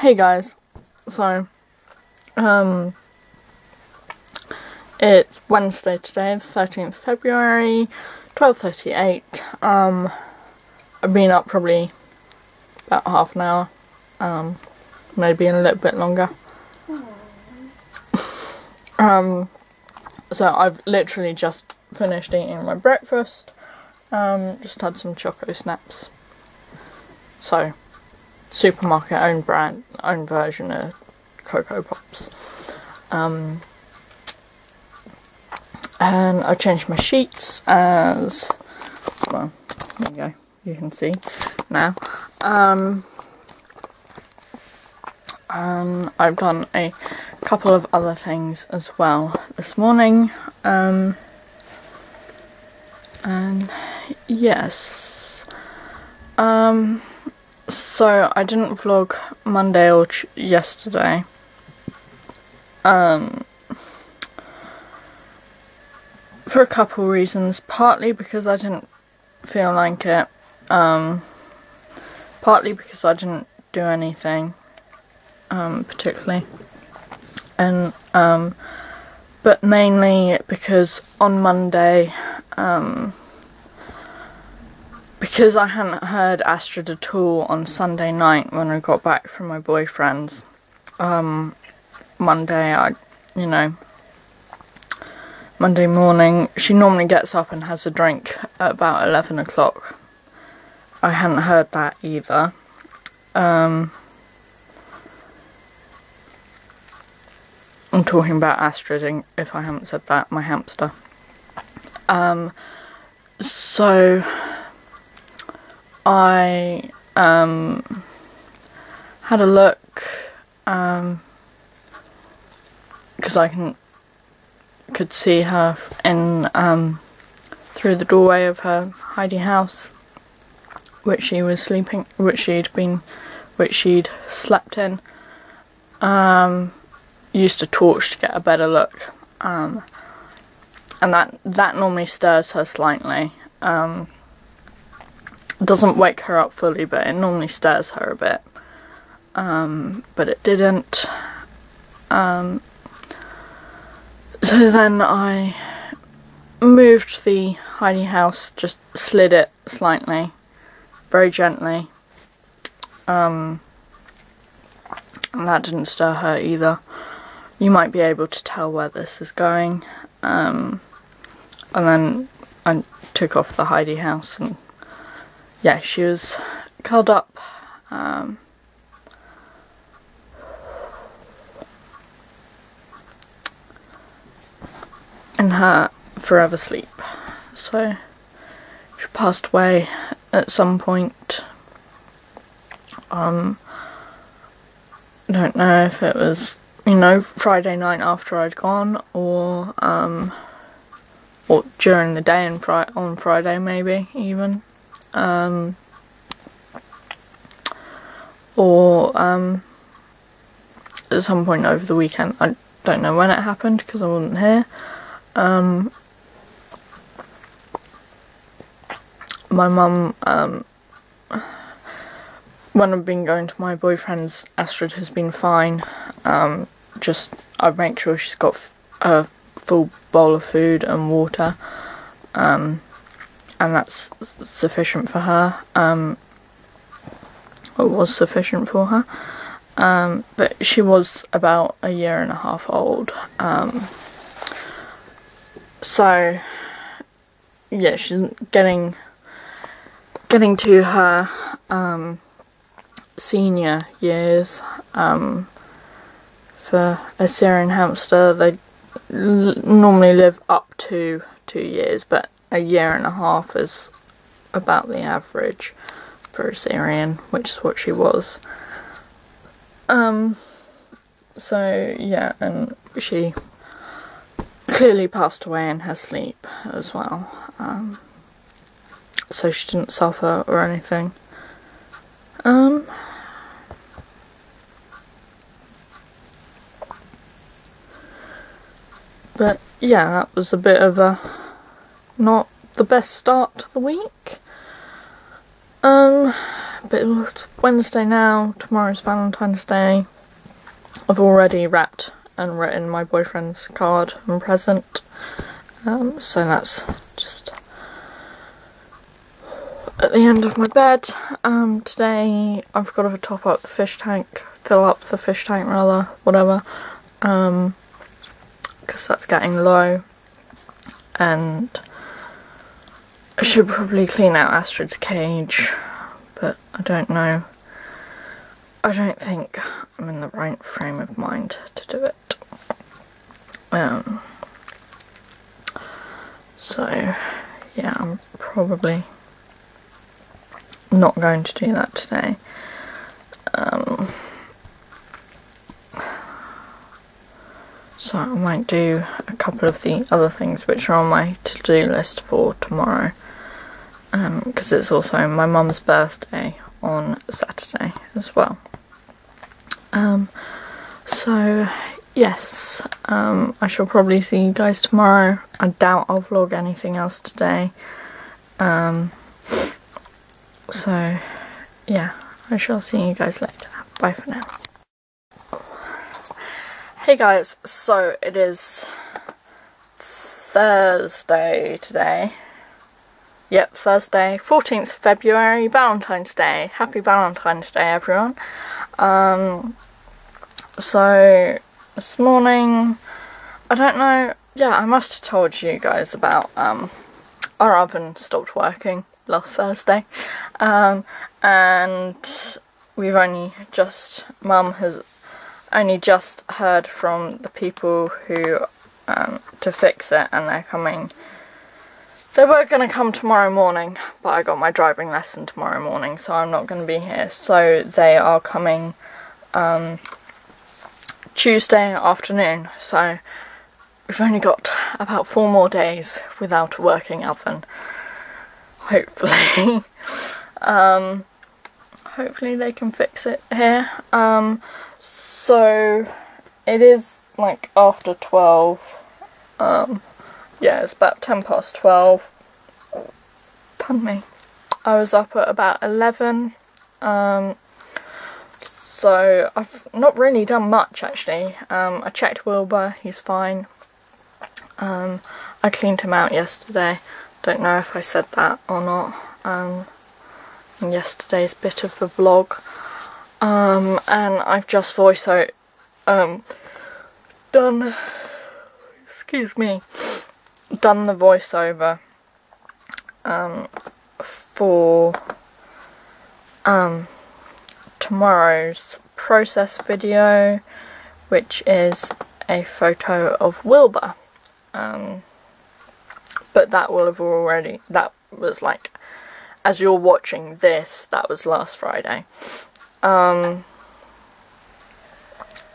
Hey guys, so, um, it's Wednesday today, the 13th February, 12.38, um, I've been up probably about half an hour, um, maybe a little bit longer. um, so I've literally just finished eating my breakfast, um, just had some choco snaps. So, supermarket own brand, own version of Cocoa Pops. Um, and I changed my sheets as well. There you go. You can see now. Um, and I've done a couple of other things as well this morning. Um, and yes. Um, so I didn't vlog Monday or yesterday. Um, for a couple reasons. Partly because I didn't feel like it. Um, partly because I didn't do anything um, particularly. And um, but mainly because on Monday um, because I hadn't heard Astrid at all on Sunday night when I got back from my boyfriend's, um, Monday I, you know, Monday morning, she normally gets up and has a drink at about 11 o'clock. I hadn't heard that either. Um, I'm talking about Astrid, if I haven't said that, my hamster. Um, so I um, had a look because um, I can could see her in um, through the doorway of her hidey house, which she was sleeping, which she'd been, which she'd slept in. Um, used a torch to get a better look, um, and that that normally stirs her slightly. Um, doesn't wake her up fully, but it normally stirs her a bit. Um, but it didn't. Um, so then I moved the hidey house, just slid it slightly, very gently. Um, and that didn't stir her either. You might be able to tell where this is going. Um, and then I took off the hidey house and yeah, she was curled up. Um, in her forever sleep. So she passed away at some point. Um, I don't know if it was, you know, Friday night after I'd gone or um, or during the day and on Friday maybe even um, or um, at some point over the weekend. I don't know when it happened because I wasn't here. Um, my mum, um, when I've been going to my boyfriend's, Astrid has been fine. Um, just I make sure she's got a full bowl of food and water. Um, and that's sufficient for her. Um, it was sufficient for her. Um, but she was about a year and a half old. Um, so, yeah, she's getting getting to her um, senior years. Um, for a Syrian hamster, they normally live up to two years, but a year and a half is about the average for a Syrian, which is what she was. Um, so yeah, and she clearly passed away in her sleep as well. Um, so she didn't suffer or anything. Um, but yeah, that was a bit of a not the best start to the week. Um, but it's Wednesday now, tomorrow's Valentine's Day. I've already wrapped and written my boyfriend's card and present. Um, so that's just at the end of my bed. Um, today I've got to top up the fish tank, fill up the fish tank rather, whatever, because um, that's getting low. And I should probably clean out Astrid's cage, but I don't know. I don't think I'm in the right frame of mind to do it. Um, so, yeah, I'm probably not going to do that today. Um, so I might do a couple of the other things which are on my to-do list for tomorrow because um, it's also my mum's birthday on Saturday as well. Um, so yes, um, I shall probably see you guys tomorrow. I doubt I'll vlog anything else today. Um, so, yeah, I shall see you guys later. Bye for now. Hey guys, so it is Thursday today. Yep, Thursday, 14th February, Valentine's Day. Happy Valentine's Day, everyone. Um, so, this morning, I don't know, yeah, I must have told you guys about, um, our oven stopped working last Thursday. Um, and we've only just, mum has only just heard from the people who, um, to fix it and they're coming they were going to come tomorrow morning, but I got my driving lesson tomorrow morning, so I'm not going to be here. So they are coming um, Tuesday afternoon. So we've only got about four more days without a working oven. Hopefully. um, hopefully they can fix it here. Um, so it is like after 12. Um, yeah, it's about 10 past 12. Pardon me. I was up at about 11. Um, so I've not really done much actually. Um, I checked Wilbur, he's fine. Um, I cleaned him out yesterday. Don't know if I said that or not. Um, in yesterday's bit of the vlog. Um, and I've just voice out, um, done, excuse me, done the voiceover um, for um, tomorrow's process video, which is a photo of Wilbur. Um, but that will have already, that was like, as you're watching this, that was last Friday. Um,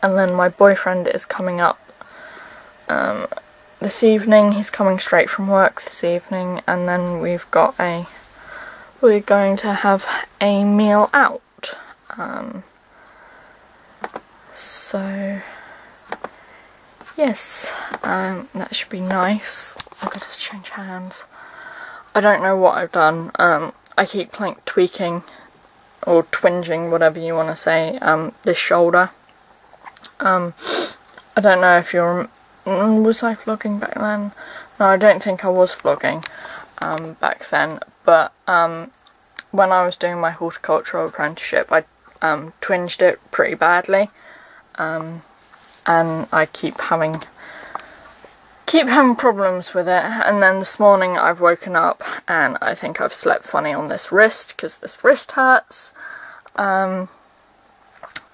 and then my boyfriend is coming up um, this evening. He's coming straight from work this evening, and then we've got a. We're going to have a meal out. Um, so, yes, um, that should be nice. I've got to change hands. I don't know what I've done. Um, I keep like tweaking or twinging, whatever you want to say, um, this shoulder. Um, I don't know if you're Mm, was I vlogging back then? No, I don't think I was vlogging um, back then, but um, when I was doing my horticultural apprenticeship, I um, twinged it pretty badly, um, and I keep having keep having problems with it. And then this morning I've woken up and I think I've slept funny on this wrist because this wrist hurts. Um,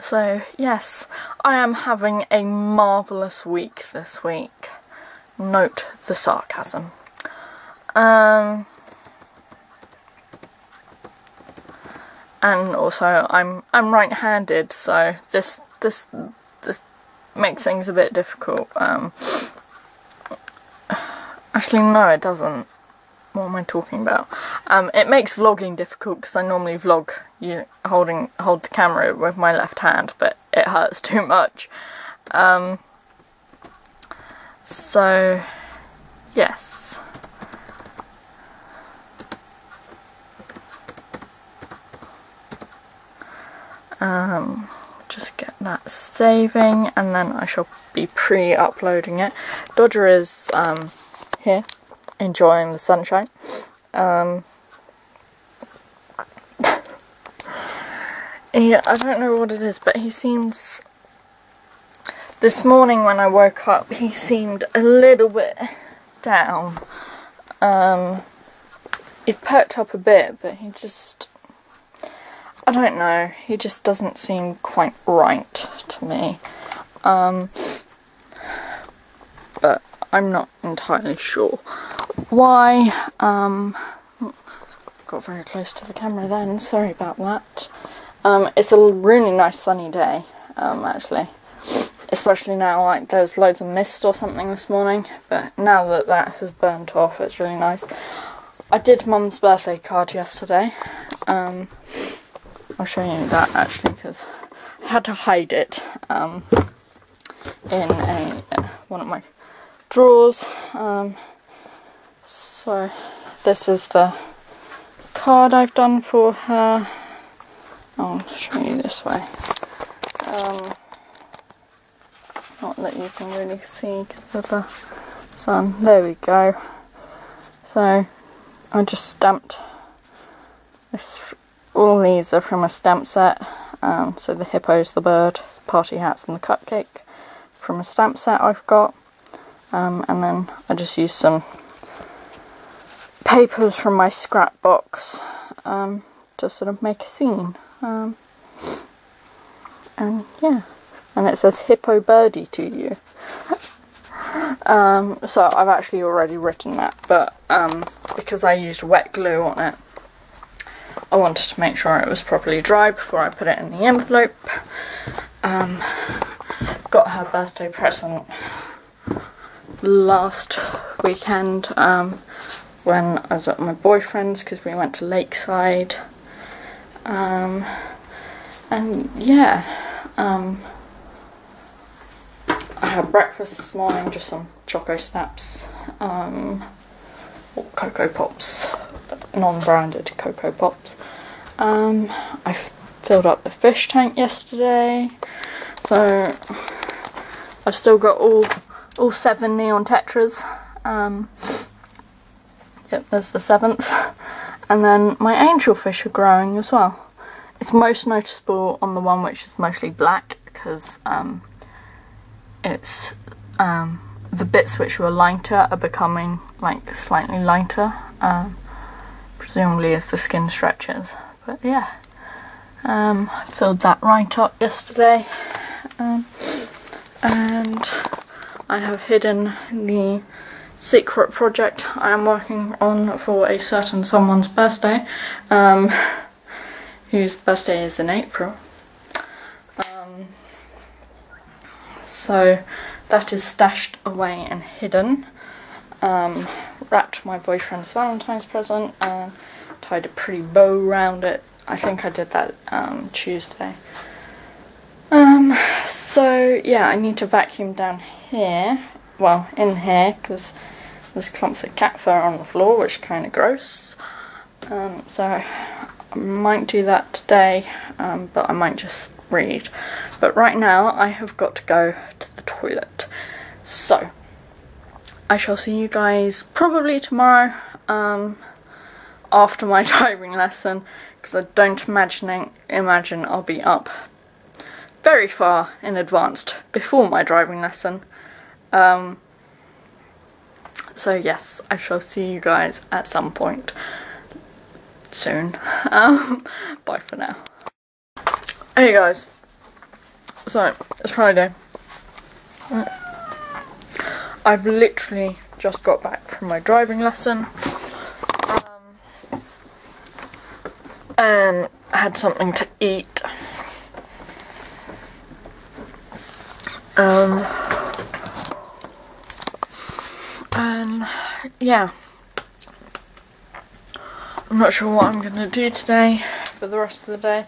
so, yes, I am having a marvellous week this week. Note the sarcasm. Um, and also, I'm I'm right-handed, so this this this makes things a bit difficult. Um, actually, no, it doesn't what am I talking about? Um, it makes vlogging difficult because I normally vlog you holding hold the camera with my left hand, but it hurts too much. Um, so, yes. Um, just get that saving and then I shall be pre-uploading it. Dodger is um, here enjoying the sunshine. Um, I don't know what it is, but he seems. This morning when I woke up, he seemed a little bit down. Um, he's perked up a bit, but he just. I don't know, he just doesn't seem quite right to me. Um, but I'm not entirely sure why. Um, got very close to the camera then, sorry about that. Um, it's a really nice sunny day, um, actually. Especially now, like there's loads of mist or something this morning, but now that that has burnt off, it's really nice. I did Mum's birthday card yesterday. Um, I'll show you that actually because I had to hide it um, in a uh, one of my drawers. So this is the card I've done for her. I'll show you this way. Um, not that you can really see because of the sun. There we go. So I just stamped this. All these are from a stamp set. Um, so the hippos, the bird, party hats, and the cupcake from a stamp set I've got. Um, and then I just used some papers from my scrap box um, to sort of make a scene. Um, and yeah, and it says hippo birdie to you. um, so I've actually already written that, but um, because I used wet glue on it, I wanted to make sure it was properly dry before I put it in the envelope. Um, got her birthday present last weekend um, when I was at my boyfriend's because we went to Lakeside. Um, and yeah, um, I had breakfast this morning, just some Choco Snaps, um, or Cocoa Pops, non-branded Cocoa Pops. Um, I filled up the fish tank yesterday, so I've still got all all seven neon tetras. Um, yep, there's the seventh. And then my angelfish are growing as well. It's most noticeable on the one which is mostly black because um, it's um, the bits which were lighter are becoming like slightly lighter, um, presumably as the skin stretches. But yeah, um, I filled that right up yesterday, um, and I have hidden the secret project I am working on for a certain someone's birthday, um, whose birthday is in April. Um, so that is stashed away and hidden. Um, wrapped my boyfriend's Valentine's present and tied a pretty bow around it. I think I did that um, Tuesday. Um, so yeah, I need to vacuum down here, well in here, because there's clumps of cat fur on the floor, which kind of gross. Um, so I might do that today, um, but I might just read. But right now I have got to go to the toilet. So I shall see you guys probably tomorrow um, after my driving lesson because I don't imagining, imagine I'll be up very far in advance before my driving lesson. Um, so yes, I shall see you guys at some point soon. Um, bye for now. Hey guys, so it's Friday. I've literally just got back from my driving lesson. Um, and had something to eat. Um, yeah, I'm not sure what I'm going to do today for the rest of the day.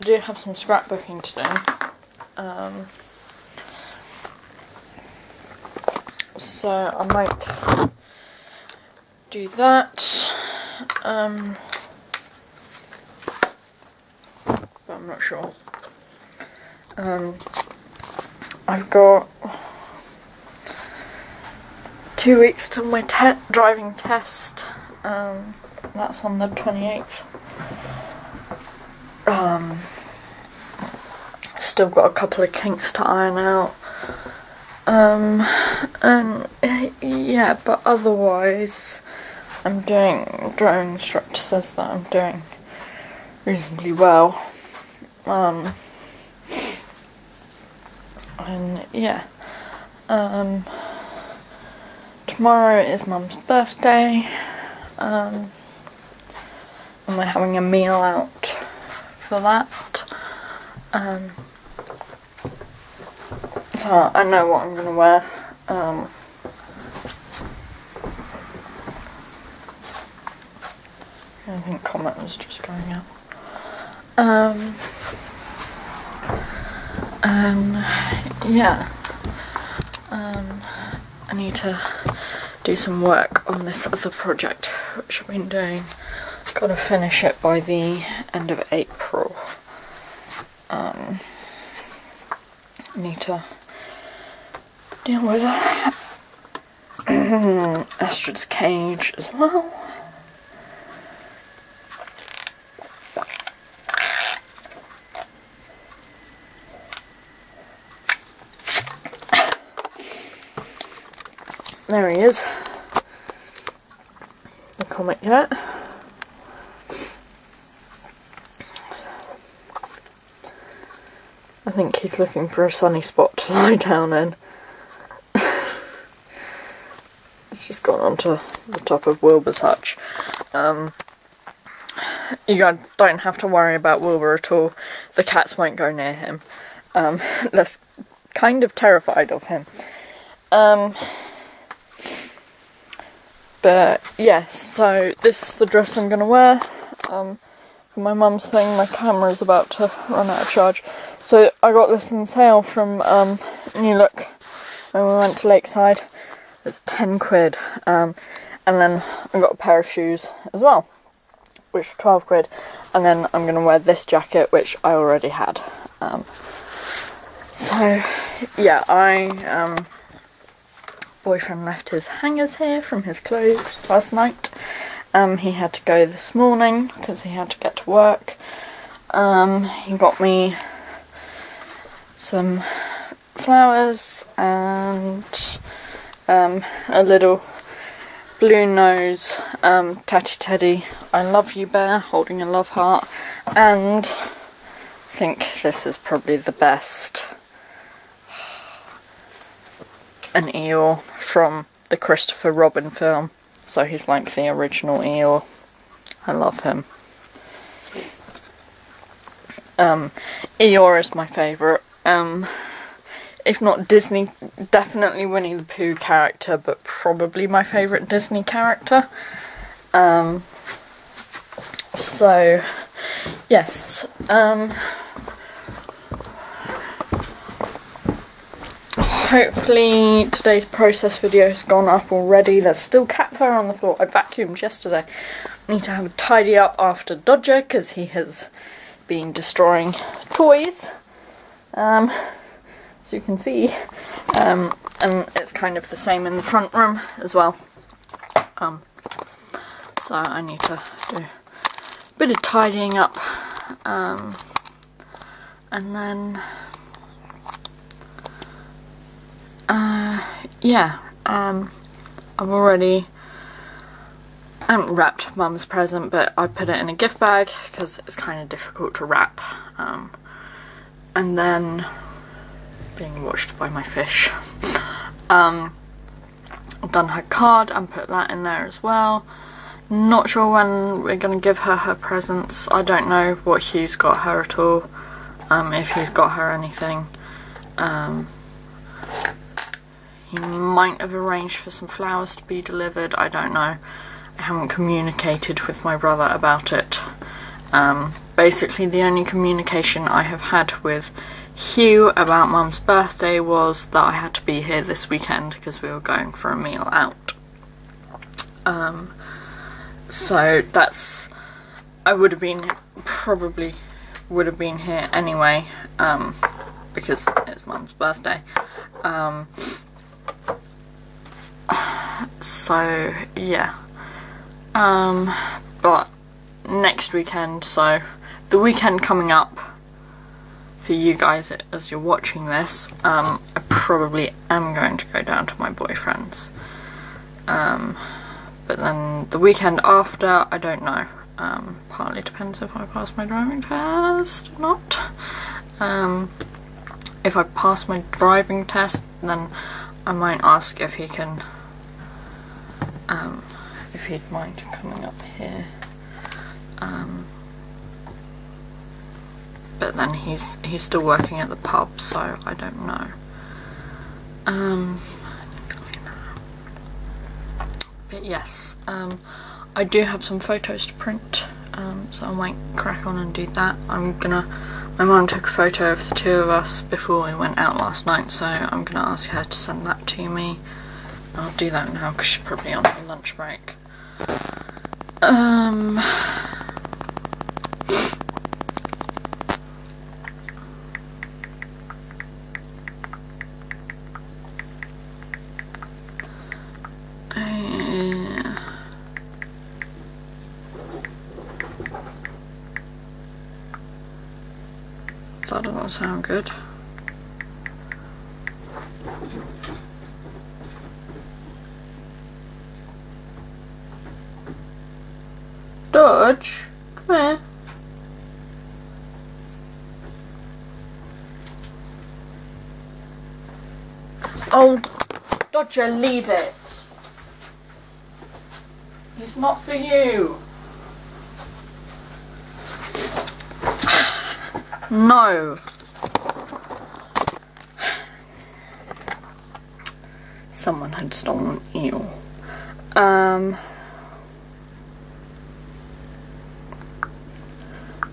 I do have some scrapbooking to do. Um, so I might do that. Um, but I'm not sure. Um, I've got two weeks till my te driving test. Um, that's on the 28th. Um, still got a couple of kinks to iron out. Um, and yeah, but otherwise, I'm doing, driving instructor says that I'm doing reasonably well. Um, and yeah, um, tomorrow is mum's birthday. Um, and we're having a meal out for that. Um, so I know what I'm going to wear. Um, I think comment was just going out. Um, yeah, um, I need to do some work on this other project which I've been doing. Got to finish it by the end of April. Um, I need to deal with Astrid's cage as well. There he is. The comic cat. I think he's looking for a sunny spot to lie down in. it's just gone onto the top of Wilbur's hutch. Um, you don't have to worry about Wilbur at all. The cats won't go near him. Um, they're kind of terrified of him. Um, but yes, so this is the dress I'm going to wear. Um, for my mum's thing, my camera is about to run out of charge. So I got this on sale from um, New Look when we went to Lakeside. It's 10 quid. Um, and then I got a pair of shoes as well, which were 12 quid. And then I'm going to wear this jacket, which I already had. Um, so, yeah, I um, boyfriend left his hangers here from his clothes last night. Um, he had to go this morning because he had to get to work. Um, he got me some flowers and um, a little blue nose um, tatty teddy I love you bear holding a love heart and I think this is probably the best an Eeyore from the Christopher Robin film. So he's like the original Eeyore. I love him. Um, Eeyore is my favourite. Um, if not Disney, definitely Winnie the Pooh character, but probably my favourite Disney character. Um, so, yes. Um, hopefully today's process video has gone up already. There's still cat fur on the floor. I vacuumed yesterday. Need to have a tidy up after Dodger because he has been destroying toys. Um, as you can see. Um, and it's kind of the same in the front room as well. Um, so I need to do a bit of tidying up. Um, and then uh, yeah, um, I've already I haven't wrapped mum's present, but I put it in a gift bag because it's kind of difficult to wrap. Um, and then being watched by my fish. Um, I've done her card and put that in there as well. Not sure when we're going to give her her presents. I don't know what Hugh's got her at all. Um, if he's got her anything. Um, he might have arranged for some flowers to be delivered, I don't know. I haven't communicated with my brother about it. Um, basically the only communication I have had with Hugh about mum's birthday was that I had to be here this weekend because we were going for a meal out. Um, so that's, I would have been, probably would have been here anyway. Um, because it's mum's birthday. Um, so yeah. Um, but next weekend, so the weekend coming up for you guys as you're watching this, um, I probably am going to go down to my boyfriend's. Um, but then the weekend after, I don't know. Um, partly depends if I pass my driving test or not. Um, if I pass my driving test, then I might ask if he can, um, if he'd mind coming up here. Um, but then he's he's still working at the pub, so I don't know. Um, but yes, um, I do have some photos to print, um, so I might crack on and do that. I'm gonna. My mum took a photo of the two of us before we went out last night, so I'm gonna ask her to send that to me. I'll do that now because she's probably on her lunch break. Um. That doesn't sound good. Dodge, come here. Oh, Dodger, leave it. It's not for you. No. Someone had stolen eel. Um,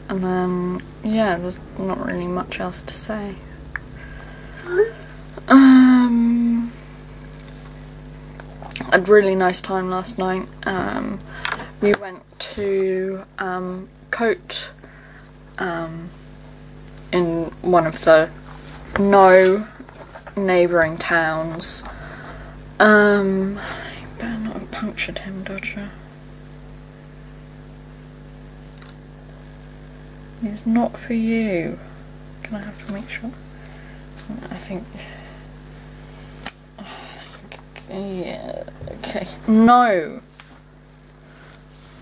and then, yeah, there's not really much else to say. Um, I had a really nice time last night. Um, we went to um, Côte. Um, in one of the no neighbouring towns. Um, better not have punctured him, Dodger. He's not for you. Can I have to make sure? I think. Yeah, okay. No!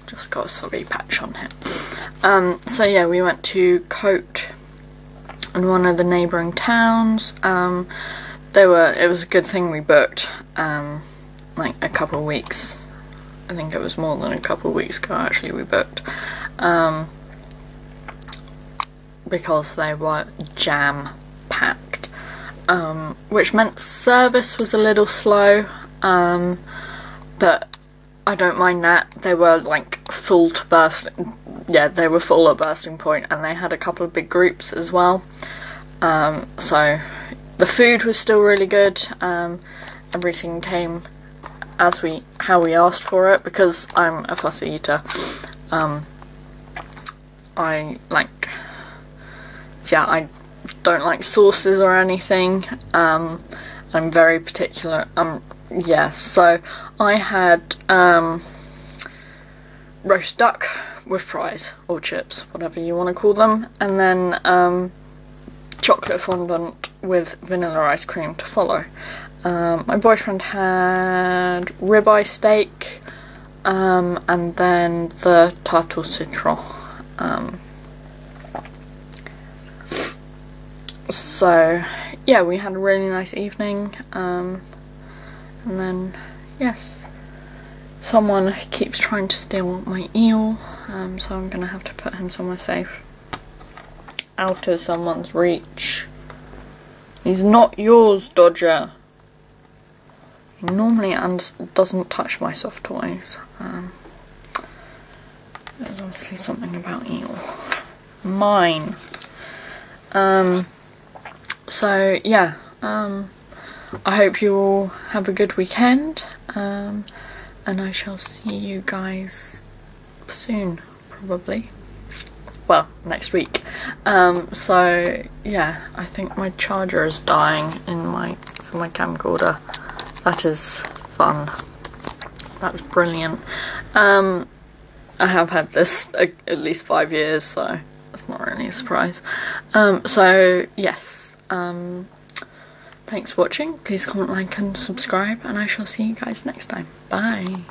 Just got a sorry patch on him. Um, so yeah, we went to Côte in one of the neighbouring towns. Um, they were. It was a good thing we booked. Um, like a couple of weeks. I think it was more than a couple of weeks ago. Actually, we booked. Um, because they were jam um, which meant service was a little slow. Um, but I don't mind that. They were like full to bursting. Yeah, they were full at bursting point, and they had a couple of big groups as well. Um, so the food was still really good. Um, everything came as we how we asked for it because I'm a fussy eater. Um, I like yeah I don't like sauces or anything. Um, I'm very particular. Um, yes, yeah, so I had um, roast duck with fries or chips, whatever you want to call them, and then um, chocolate fondant with vanilla ice cream to follow. Um, my boyfriend had ribeye steak um, and then the tarte au citron. Um, so yeah, we had a really nice evening. Um, and then yes, someone keeps trying to steal my eel, um, so I'm gonna have to put him somewhere safe out of someone's reach. He's not yours, Dodger. He normally and doesn't touch my soft toys. Um, there's obviously something about eel. Mine. Um, so, yeah. Um, I hope you all have a good weekend. Um, and I shall see you guys soon, probably. well, next week. Um, so yeah, I think my charger is dying in my for my camcorder. That is fun. That's brilliant. Um, I have had this at least five years, so that's not really a surprise. Um, so yes, um, thanks for watching. Please comment, like, and subscribe, and I shall see you guys next time. Bye.